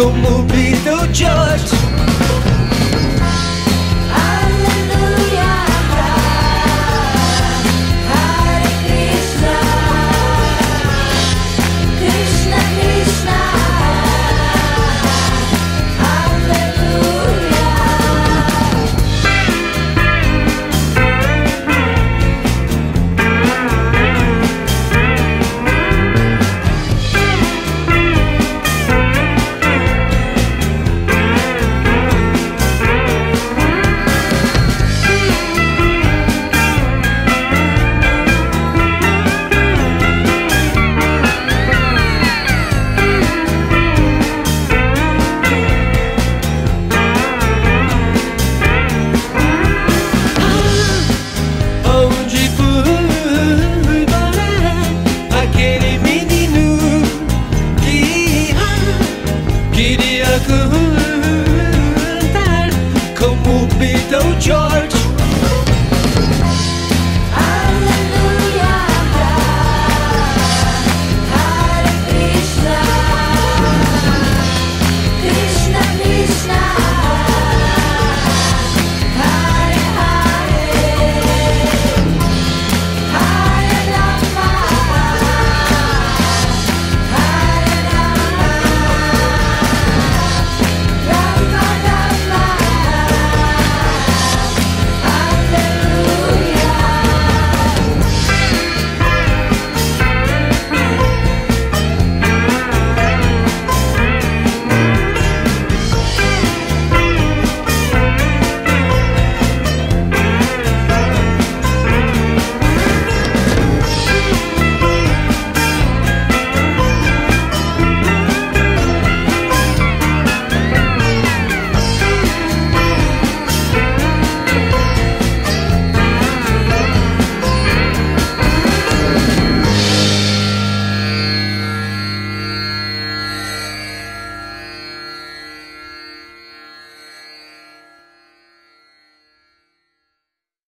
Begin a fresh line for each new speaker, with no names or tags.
como đi địa cứ tan không một bị thấu trôi